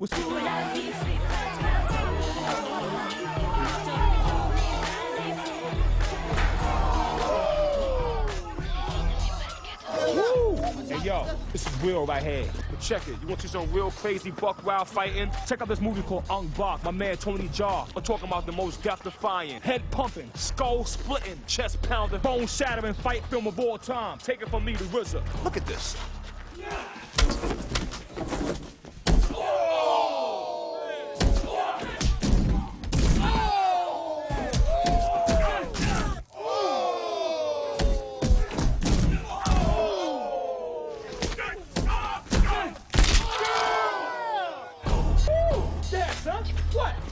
What's! Hey yo, this is real right here. But check it. You want to see some real crazy buck wild fighting? Check out this movie called Ong Bak. My man Tony Jaa. I'm talking about the most death defying, head pumping, skull splitting, chest pounding, bone shattering fight film of all time. Take it from me, the RZA. Look at this. What?